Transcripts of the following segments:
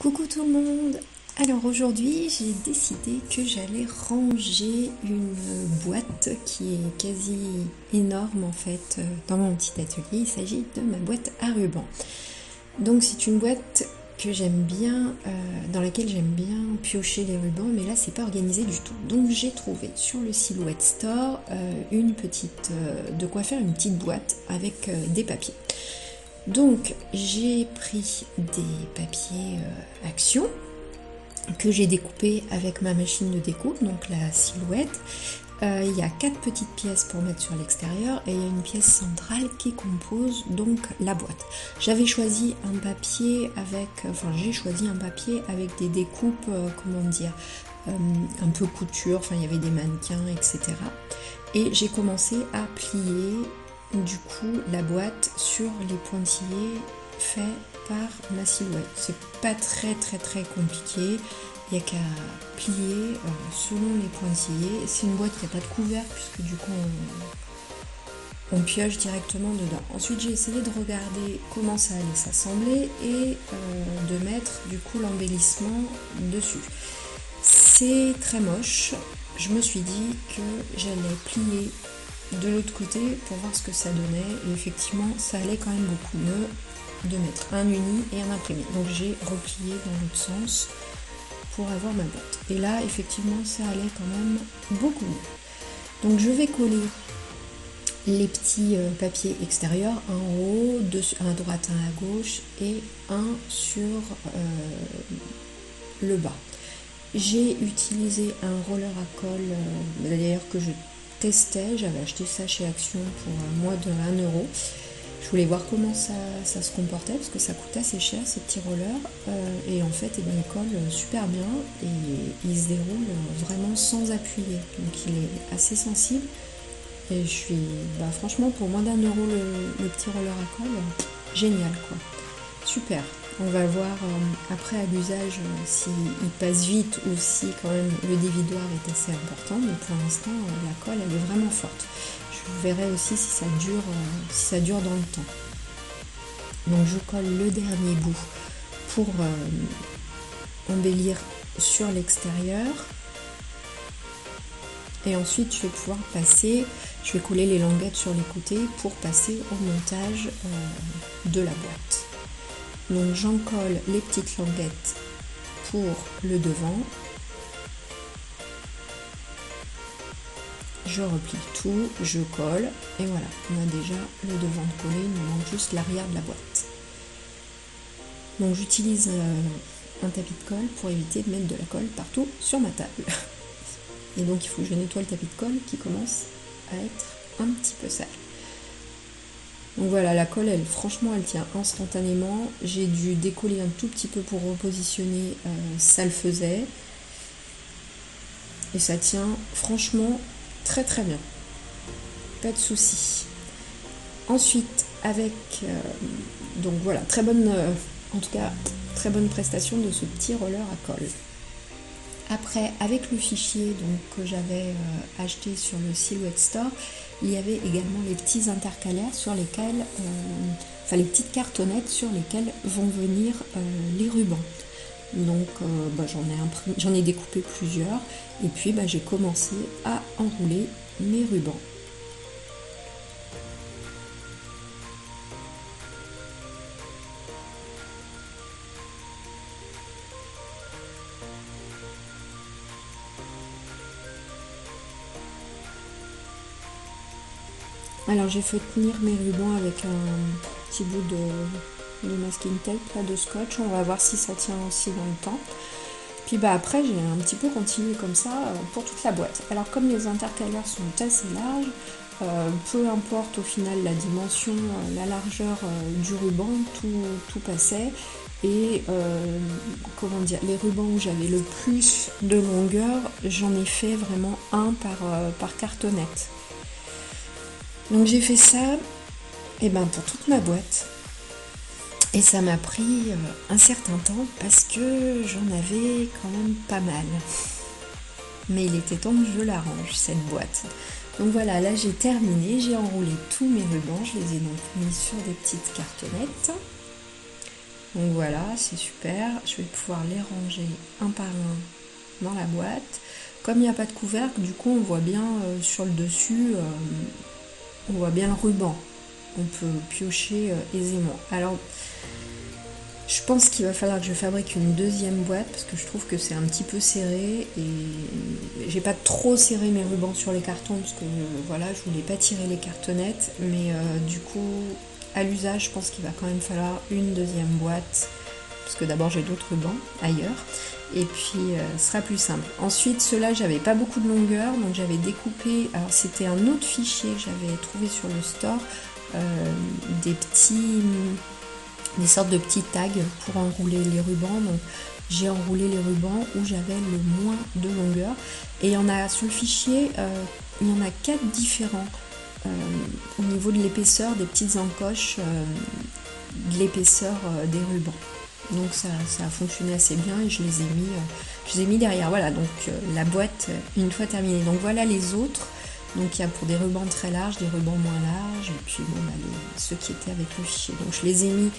Coucou tout le monde Alors aujourd'hui j'ai décidé que j'allais ranger une boîte qui est quasi énorme en fait euh, dans mon petit atelier. Il s'agit de ma boîte à ruban. Donc c'est une boîte que j'aime bien, euh, dans laquelle j'aime bien piocher les rubans, mais là c'est pas organisé du tout. Donc j'ai trouvé sur le Silhouette Store euh, une petite, de quoi faire une petite boîte avec des papiers. Donc j'ai pris des papiers euh, action que j'ai découpé avec ma machine de découpe, donc la silhouette. Euh, il y a quatre petites pièces pour mettre sur l'extérieur et il y a une pièce centrale qui compose donc la boîte. J'avais choisi un papier avec, enfin j'ai choisi un papier avec des découpes, euh, comment dire, un peu couture, enfin il y avait des mannequins, etc. Et j'ai commencé à plier du coup la boîte sur les pointillés faits par ma silhouette. C'est pas très très très compliqué. Il n'y a qu'à plier euh, selon les pointillés. C'est une boîte qui n'a pas de couvercle puisque du coup on, pioche directement dedans. Ensuite j'ai essayé de regarder comment ça allait s'assembler et euh, de mettre du coup l'embellissement dessus. C'est très moche. Je me suis dit que j'allais plier de l'autre côté pour voir ce que ça donnait. Et effectivement, ça allait quand même beaucoup mieux de mettre un uni et un imprimé. Donc j'ai replié dans l'autre sens pour avoir ma boîte. Et là, effectivement, ça allait quand même beaucoup mieux. Donc je vais coller les petits euh, papiers extérieurs, en haut, deux un à droite, un à gauche et un sur euh, le bas. J'ai utilisé un roller à colle, euh, d'ailleurs que je testais. J'avais acheté ça chez Action pour un mois de 1 euro. Je voulais voir comment ça, se comportait parce que ça coûtait assez cher ces petits rollers. Euh, et en fait, eh bien, il colle super bien et il se déroule vraiment sans appuyer. Donc il est assez sensible. Et je suis, bah, franchement, pour moins d'un euro le, le, petit roller à colle, génial quoi. Super. On va voir euh, après à l'usage euh, s'il passe vite ou si quand même le dévidoir est assez important. Mais pour l'instant, euh, la colle elle est vraiment forte. Je verrai aussi si ça dure, si ça dure dans le temps. Donc je colle le dernier bout pour embellir sur l'extérieur. Et ensuite, je vais pouvoir passer, je vais coller les languettes sur les côtés pour passer au montage de la boîte. Donc j'en colle les petites languettes pour le devant. Je replie tout, je colle et voilà, on a déjà le devant de coller, il nous manque juste l'arrière de la boîte. Donc j'utilise euh, un tapis de colle pour éviter de mettre de la colle partout sur ma table. Et donc il faut que je nettoie le tapis de colle qui commence à être un petit peu sale. Donc voilà, la colle, franchement, elle tient instantanément. J'ai dû décoller un tout petit peu pour repositionner, euh, ça le faisait. Et ça tient franchement très très bien. Pas de souci. Ensuite, avec... Euh, donc voilà, très bonne... Euh, en tout cas, très bonne prestation de ce petit roller à colle. Après, avec le fichier donc, que j'avais acheté sur le Silhouette Store, il y avait également les petits intercalaires sur lesquels, euh, enfin les petites cartonnettes sur lesquelles vont venir euh, les rubans. Donc euh, bah, j'en ai, découpé plusieurs et puis bah, j'ai commencé à enrouler mes rubans. Alors j'ai fait tenir mes rubans avec un petit bout de, masking tape de scotch. On va voir si ça tient aussi dans le temps. Puis bah après j'ai un petit peu continué comme ça euh, pour toute la boîte. Alors comme les intercalaires sont assez larges, euh, peu importe au final la dimension, euh, la largeur du ruban, tout, passait. Et comment dire, les rubans où j'avais le plus de longueur, j'en ai fait vraiment un par, par cartonnette. Donc j'ai fait ça et eh ben, pour toute ma boîte. Et ça m'a pris euh, un certain temps parce que j'en avais quand même pas mal. Mais il était temps que je l'arrange, cette boîte. Donc voilà, là j'ai terminé, j'ai enroulé tous mes rubans, je les ai donc mis sur des petites cartonnettes. Donc voilà, c'est super. Je vais pouvoir les ranger un par un dans la boîte. Comme il n'y a pas de couvercle, du coup on voit bien euh, sur le dessus, euh, on voit bien le ruban. On peut piocher euh, aisément. Alors je pense qu'il va falloir que je fabrique une deuxième boîte parce que je trouve que c'est un petit peu serré et j'ai pas trop serré mes rubans sur les cartons parce que voilà, je voulais pas tirer les cartonnettes, mais du coup à l'usage, je pense qu'il va quand même falloir une deuxième boîte parce que d'abord j'ai d'autres rubans ailleurs et puis euh, ce sera plus simple. Ensuite, ceux-là, j'avais pas beaucoup de longueur donc j'avais découpé. Alors c'était un autre fichier que j'avais trouvé sur le store, euh, des petits, des sortes de petits tags pour enrouler les rubans. Donc j'ai enroulé les rubans où j'avais le moins de longueur et il y en a sur le fichier, euh, il y en a quatre différents. au niveau de l'épaisseur des petites encoches, de l'épaisseur des rubans. Donc ça, a fonctionné assez bien et je les ai mis, euh, je les ai mis derrière. Voilà, donc euh, la boîte euh, une fois terminée. Donc voilà les autres. Donc il y a pour des rubans très larges, des rubans moins larges, et puis bon, bah, ceux qui étaient avec le fichier. Donc je les ai mis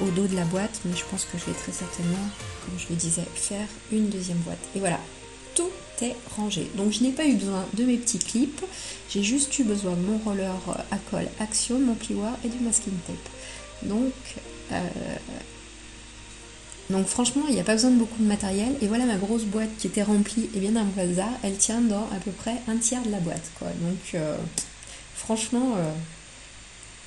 au dos de la boîte, mais je pense que je vais très certainement, comme je le disais, faire une deuxième boîte. Et voilà, tout est rangé. Donc je n'ai pas eu besoin de mes petits clips, j'ai juste eu besoin de mon roller à colle Action, mon plioir et du masking tape. Donc donc franchement, il n'y a pas besoin de beaucoup de matériel. Et voilà ma grosse boîte qui était remplie et eh bien d'un bazar, elle tient dans à peu près un tiers de la boîte. Quoi. Donc euh, franchement, euh,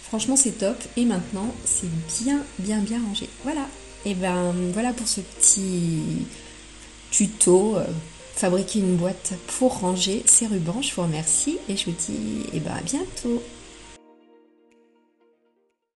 franchement c'est top. Et maintenant, c'est bien, bien, bien rangé. Voilà. Et ben voilà pour ce petit tuto. Euh, fabriquer une boîte pour ranger ses rubans. Je vous remercie et je vous dis et ben, à bientôt.